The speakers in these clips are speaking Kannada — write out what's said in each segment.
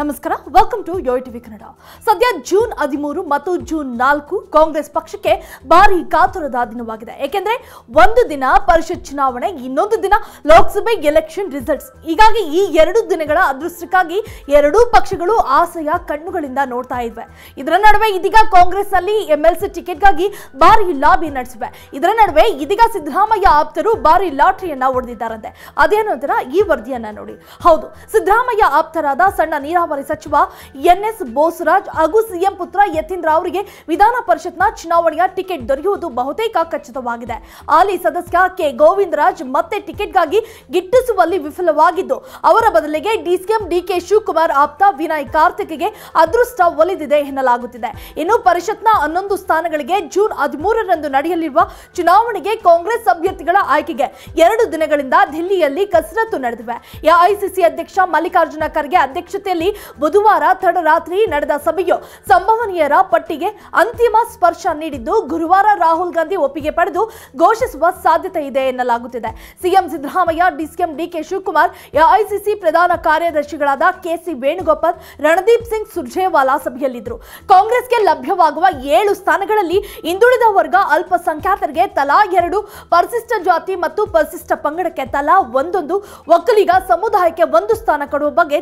ನಮಸ್ಕಾರ welcome to Yo TV Kannada. ಸದ್ಯ ಜೂನ್ ಹದಿಮೂರು ಮತ್ತು ಜೂನ್ ನಾಲ್ಕು ಕಾಂಗ್ರೆಸ್ ಪಕ್ಷಕ್ಕೆ ಭಾರಿ ಕಾತುರದ ದಿನವಾಗಿದೆ. ಏಕೆಂದ್ರೆ ಒಂದು ದಿನ ಪರಿಷತ್ ಚುನಾವಣೆ, ಇನ್ನೊಂದು ದಿನ ಲೋಕಸಭೆ ಎಲೆಕ್ಷನ್ ರಿಸಲ್ಟ್ಸ್ ಹೀಗಾಗಿ ಈ ಎರಡು ದಿನಗಳ ಅದೃಷ್ಟಕ್ಕಾಗಿ ಎರಡೂ ಪಕ್ಷಗಳು ಆಸೆಯ ಕಣ್ಣುಗಳಿಂದ ನೋಡ್ತಾ ಇದ್ವೆ. ಇದರ ನಡುವೆ ಇದೀಗ ಕಾಂಗ್ರೆಸ್ ಅಲ್ಲಿ ಎಂಎಲ್ಸಿ ಟಿಕೆಟ್ಗಾಗಿ ಭಾರಿ ಲಾಬಿ ನಡೆಸಿವೆ. ಇದರ ನಡುವೆ ಇದೀಗ ಸಿದ್ದರಾಮಯ್ಯ ಆಪ್ತರು ಭಾರಿ ಲಾಟರಿಯನ್ನ ಹೊಡೆದಿದ್ದಾರಂತೆ. ಅದೇನು ಈ ವರದಿಯನ್ನ ನೋಡಿ. ಹೌದು, ಸಿದ್ದರಾಮಯ್ಯ ಆಪ್ತರಾದ ಸಣ್ಣ ನೀರಾವರಿ ಸಚಿವ ಎನ್ ಎಸ್ ಬೋಸರಾಜ್ ಹಾಗೂ ಸಿಎಂ ಪುತ್ರ ಯತೀಂದ್ರ ಅವರಿಗೆ ವಿಧಾನ ಪರಿಷತ್ನ ಚುನಾವಣೆಯ ಟಿಕೆಟ್ ದೊರೆಯುವುದು ಬಹುತೇಕ ಖಚಿತವಾಗಿದೆ. ಹಾಲಿ ಸದಸ್ಯ ಕೆ. ಗೋವಿಂದರಾಜ್ ಮತ್ತೆ ಟಿಕೆಟ್ಗಾಗಿ ಗಿಟ್ಟಿಸುವಲ್ಲಿ ವಿಫಲವಾಗಿದ್ದು, ಅವರ ಬದಲಿಗೆ ಡಿಸಿಎಂ ಡಿಕೆ ಶಿವಕುಮಾರ್ ಆಪ್ತ ವಿನಯ್ ಕಾರ್ತಿಕ್ಗೆ ಅದೃಷ್ಟ ಒಲಿದಿದೆ ಎನ್ನಲಾಗುತ್ತಿದೆ. ಇನ್ನು ಪರಿಷತ್ನ ಹನ್ನೊಂದು ಸ್ಥಾನಗಳಿಗೆ ಜೂನ್ ಹದಿಮೂರರಂದು ನಡೆಯಲಿರುವ ಚುನಾವಣೆಗೆ ಕಾಂಗ್ರೆಸ್ ಅಭ್ಯರ್ಥಿಗಳ ಆಯ್ಕೆಗೆ ಎರಡು ದಿನಗಳಿಂದ ದಿಲ್ಲಿಯಲ್ಲಿ ಕಸರತ್ತು ನಡೆದಿವೆ. ಎಐಸಿಸಿ ಅಧ್ಯಕ್ಷ ಮಲ್ಲಿಕಾರ್ಜುನ ಖರ್ಗೆ ಅಧ್ಯಕ್ಷತೆಯಲ್ಲಿ ಬುಧವಾರ ತಡರಾತ್ರಿ ನಡೆದ ಸಭೆಯು ಸಂಭವನೀಯರ ಪಟ್ಟಿಗೆ ಅಂತಿಮ ಸ್ಪರ್ಶ ನೀಡಿದ್ದು ಗುರುವಾರ ರಾಹುಲ್ ಗಾಂಧಿ ಒಪ್ಪಿಗೆ ಪಡೆದು ಘೋಷಿಸುವ ಸಾಧ್ಯತೆ ಇದೆ ಎನ್ನಲಾಗುತ್ತಿದೆ. CM Siddaramaiah DCM DK Shivakumar, AICC ಪ್ರಧಾನ ಕಾರ್ಯದರ್ಶಿಗಳಾದ ಕೆಸಿ ವೇಣುಗೋಪಾಲ್, ರಣದೀಪ್ ಸಿಂಗ್ ಸುರ್ಜೇವಾಲಾ ಸಭೆಯಲ್ಲಿದ್ದರು. ಕಾಂಗ್ರೆಸ್ಗೆ ಲಭ್ಯವಾಗುವ ಏಳು ಸ್ಥಾನಗಳಲ್ಲಿ ಹಿಂದುಳಿದ ವರ್ಗ ಅಲ್ಪಸಂಖ್ಯಾತರಿಗೆ ತಲಾ ಎರಡು, ಪರಿಶಿಷ್ಟ ಜಾತಿ ಮತ್ತು ಪರಿಶಿಷ್ಟ ಪಂಗಡಕ್ಕೆ ತಲಾ ಒಂದೊಂದು, ಒಕ್ಕಲಿಗ ಸಮುದಾಯಕ್ಕೆ ಒಂದು ಸ್ಥಾನ ಕೊಡುವ ಬಗ್ಗೆ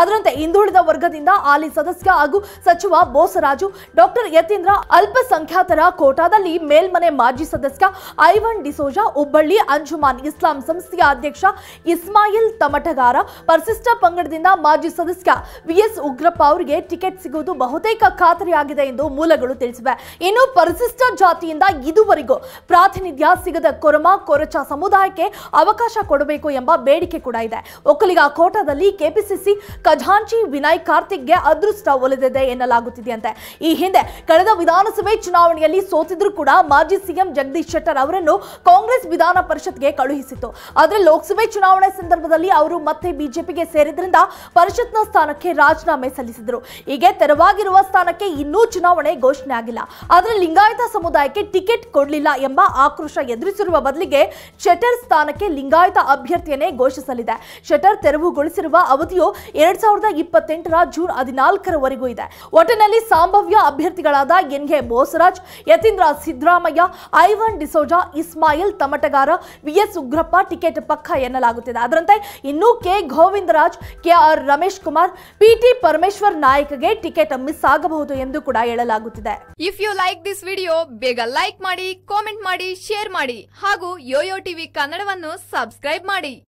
ಅದರಂತೆ ಹಿಂದುಳಿದ ವರ್ಗದಿಂದ ಆಲಿ ಸದಸ್ಯ ಹಾಗೂ ಸಚಿವ ಬೋಸರಾಜು ಡಾಕ್ಟರ್ ಯತೀಂದ್ರ ಅಲ್ಪಸಂಖ್ಯಾತರ ಕೋಟಾದಲ್ಲಿ ಮೇಲ್ಮನೆ ಮಾಜಿ ಸದಸ್ಯ ಐವನ್ ಡಿಸೋಜಾ, ಹುಬ್ಬಳ್ಳಿ ಅಂಜುಮಾನ್ ಇಸ್ಲಾಂ ಸಂಸ್ಥೆಯ ಅಧ್ಯಕ್ಷ ಇಸ್ಮಾಯಿಲ್ ತಮಟಗಾರ, ಪರಿಶಿಷ್ಟ ಪಂಗಡದಿಂದ ಮಾಜಿ ಸದಸ್ಯ ವಿಎಸ್ ಉಗ್ರಪ್ಪ ಅವರಿಗೆ ಟಿಕೆಟ್ ಸಿಗುವುದು ಬಹುತೇಕ ಖಾತರಿಯಾಗಿದೆ ಎಂದು ಮೂಲಗಳು ತಿಳಿಸಿವೆ. ಇನ್ನು ಪರಿಶಿಷ್ಟ ಜಾತಿಯಿಂದ ಇದುವರೆಗೂ ಪ್ರಾತಿನಿಧ್ಯ ಸಿಗದ ಕೊರಮ, ಕೊರಚ ಸಮುದಾಯಕ್ಕೆ ಅವಕಾಶ ಕೊಡಬೇಕು ಎಂಬ ಬೇಡಿಕೆ ಕೂಡ ಇದೆ. ಒಕ್ಕಲಿಗ ಕೋಟಾದಲ್ಲಿ ಕೆಪಿಸಿಸಿ ಖಜಾಂಚಿ ವಿನಯ್ ಕಾರ್ತಿಕ್ಗೆ ಅದೃಷ್ಟ ಒಲಿದಿದೆ ಎನ್ನಲಾಗುತ್ತಿದೆಯಂತೆ. ಈ ಹಿಂದೆ ಕಳೆದ ವಿಧಾನಸಭೆ ಚುನಾವಣೆಯಲ್ಲಿ ಸೋತಿದ್ರು ಕೂಡ ಮಾಜಿ ಸಿಎಂ ಜಗದೀಶ್ ಶೆಟ್ಟರ್ ಅವರನ್ನು ಕಾಂಗ್ರೆಸ್ ವಿಧಾನ ಪರಿಷತ್ಗೆ ಕಳುಹಿಸಿತ್ತು. ಆದರೆ ಲೋಕಸಭೆ ಚುನಾವಣೆ ಸಂದರ್ಭದಲ್ಲಿ ಅವರು ಮತ್ತೆ ಬಿಜೆಪಿಗೆ ಸೇರಿದ್ರಿಂದ ಪರಿಷತ್ನ ಸ್ಥಾನಕ್ಕೆ ರಾಜೀನಾಮೆ ಸಲ್ಲಿಸಿದರು. ಹೀಗೆ ತೆರವಾಗಿರುವ ಸ್ಥಾನಕ್ಕೆ ಇನ್ನೂ ಚುನಾವಣೆ ಘೋಷಣೆ ಆಗಿಲ್ಲ. ಆದರೆ ಲಿಂಗಾಯತ ಸಮುದಾಯಕ್ಕೆ ಟಿಕೆಟ್ ಕೊಡಲಿಲ್ಲ ಎಂಬ ಆಕ್ರೋಶ ಎದುರಿಸಿರುವ ಬದಲಿಗೆ ಶೆಟರ್ ಸ್ಥಾನಕ್ಕೆ ಲಿಂಗಾಯತ ಅಭ್ಯರ್ಥಿಯನ್ನೇ ಘೋಷಿಸಲಿದೆ. ಶೆಟರ್ ತೆರವುಗೊಳಿಸಿರುವ ಅವಧಿಯು ಎರಡ್ ಸಾವಿರದ ಇಪ್ಪತ್ತೆಂಟರ ಜೂನ್ ಹದಿನಾಲ್ಕರವರೆಗೂ ಇದೆ. ಒಟ್ಟಿನಲ್ಲಿ ಸಂಭವ್ಯ ಅಭ್ಯರ್ಥಿಗಳಾದ N K Bosaraj, Yathindra Siddaramaiah, Ivan D'Souza, Ismail Tamatgar, VS Ugrappa ticket ಪಕ್ಕ ಎನ್ನಲಾಗುತ್ತಿದೆ. ಅದರಂತೆ ಇನ್ನು K Govindaraj, K R Ramesh Kumar PT Parameshwar ನಾಯಕ್ಗೆ ticket miss ಆಗಬಹುದು ಎಂದು ಕೂಡ ಹೇಳಲಾಗುತ್ತಿದೆ. If you like this video ಬೇಗ ಲೈಕ್ ಮಾಡಿ ಕಾಮೆಂಟ್ ಮಾಡಿ ಶೇರ್ ಮಾಡಿ ಹಾಗೂ ಯೋಯೋ ಟಿವಿ ಕನ್ನಡವನ್ನು ಸಬ್ಸ್ಕ್ರೈಬ್ ಮಾಡಿ.